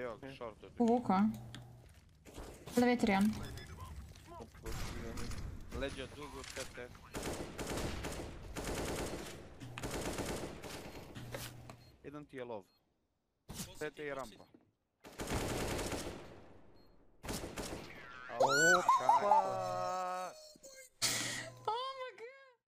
Yok short öldü. Лука. Давайте рем. Ledzio długo TT. Jeden TL. TT i rampa.